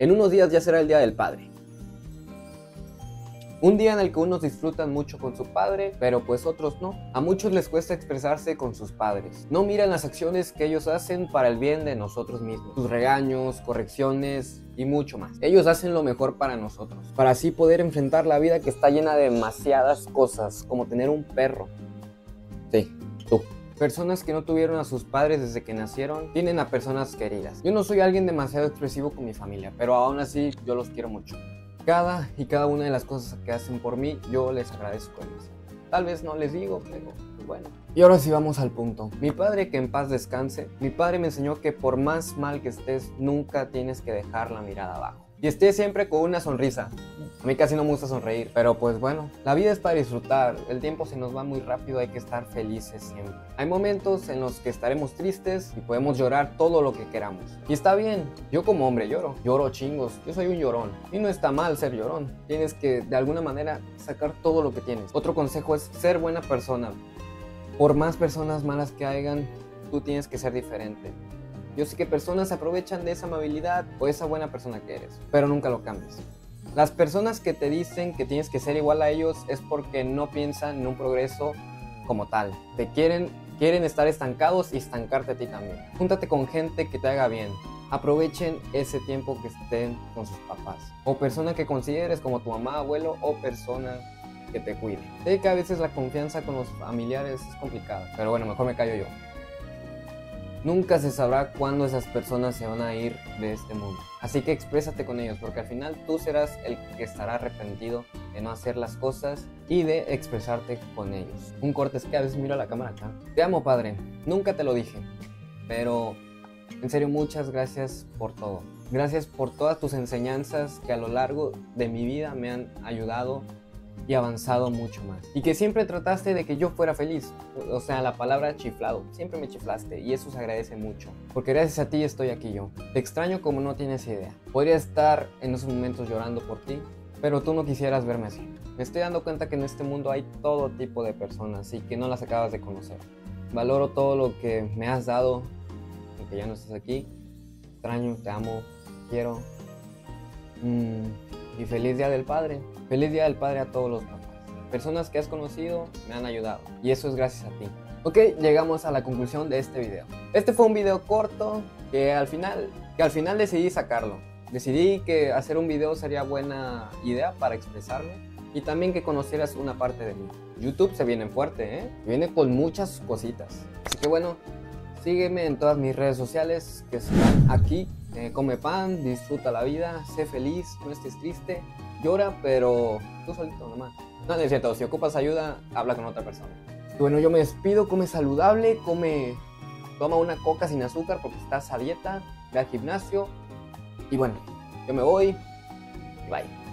En unos días ya será el Día del Padre. Un día en el que unos disfrutan mucho con su padre, pero pues otros no. A muchos les cuesta expresarse con sus padres. No miran las acciones que ellos hacen para el bien de nosotros mismos. Sus regaños, correcciones y mucho más. Ellos hacen lo mejor para nosotros. Para así poder enfrentar la vida que está llena de demasiadas cosas, como tener un perro. Sí, tú. Personas que no tuvieron a sus padres desde que nacieron tienen a personas queridas. Yo no soy alguien demasiado expresivo con mi familia, pero aún así yo los quiero mucho. Cada y cada una de las cosas que hacen por mí, yo les agradezco Tal vez no les digo, pero pues bueno. Y ahora sí vamos al punto. Mi padre, que en paz descanse, mi padre me enseñó que por más mal que estés, nunca tienes que dejar la mirada abajo. Y esté siempre con una sonrisa. A mí casi no me gusta sonreír, pero pues bueno, la vida es para disfrutar, el tiempo se nos va muy rápido, hay que estar felices siempre. Hay momentos en los que estaremos tristes y podemos llorar todo lo que queramos. Y está bien, yo como hombre lloro, lloro chingos, yo soy un llorón. Y no está mal ser llorón, tienes que de alguna manera sacar todo lo que tienes. Otro consejo es ser buena persona. Por más personas malas que hayan, tú tienes que ser diferente. Yo sé que personas se aprovechan de esa amabilidad o esa buena persona que eres, pero nunca lo cambies. Las personas que te dicen que tienes que ser igual a ellos es porque no piensan en un progreso como tal. Te quieren, quieren estar estancados y estancarte a ti también. Júntate con gente que te haga bien. Aprovechen ese tiempo que estén con sus papás. O persona que consideres como tu mamá, abuelo o persona que te cuide. Sé que a veces la confianza con los familiares es complicada, pero bueno, mejor me callo yo. Nunca se sabrá cuándo esas personas se van a ir de este mundo. Así que exprésate con ellos, porque al final tú serás el que estará arrepentido de no hacer las cosas y de expresarte con ellos. Un corte es que a veces miro a la cámara acá. Te amo, padre. Nunca te lo dije. Pero, en serio, muchas gracias por todo. Gracias por todas tus enseñanzas que a lo largo de mi vida me han ayudado y avanzado mucho más. Y que siempre trataste de que yo fuera feliz. O sea, la palabra chiflado. Siempre me chiflaste y eso se agradece mucho. Porque gracias a ti estoy aquí yo. Te extraño como no tienes idea. Podría estar en esos momentos llorando por ti, pero tú no quisieras verme así. Me estoy dando cuenta que en este mundo hay todo tipo de personas y que no las acabas de conocer. Valoro todo lo que me has dado, aunque ya no estás aquí. Extraño, te amo, quiero. Mm, y feliz Día del Padre. Feliz Día del Padre a todos los papás. Personas que has conocido me han ayudado y eso es gracias a ti. Ok, llegamos a la conclusión de este video. Este fue un video corto que al final, que al final decidí sacarlo. Decidí que hacer un video sería buena idea para expresarme y también que conocieras una parte de mí. YouTube se viene fuerte, ¿eh? Viene con muchas cositas. Así que bueno, sígueme en todas mis redes sociales que están aquí. Eh, come pan, disfruta la vida, sé feliz, no estés triste llora, pero tú solito nomás. No, es cierto, si ocupas ayuda, habla con otra persona. bueno, yo me despido, come saludable, come, toma una coca sin azúcar porque estás a dieta, ve al gimnasio. Y bueno, yo me voy. Bye.